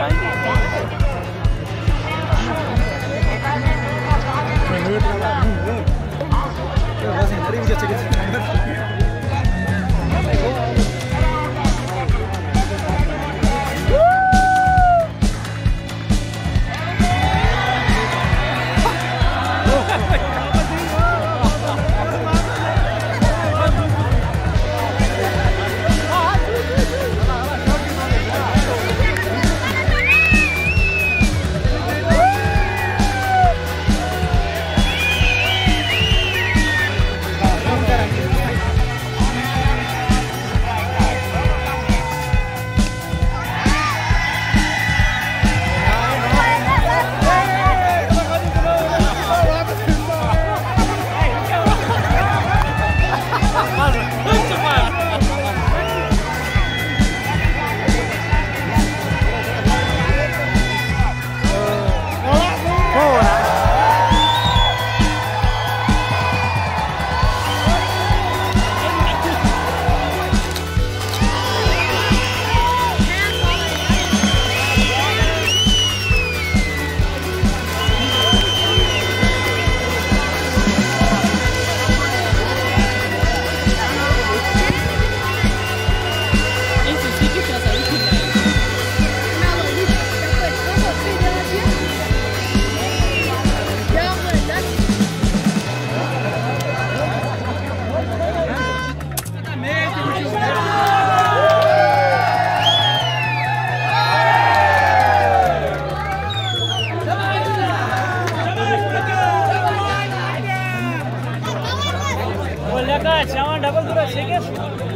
It wasn't pretty good to get काका 700 double zero ठीक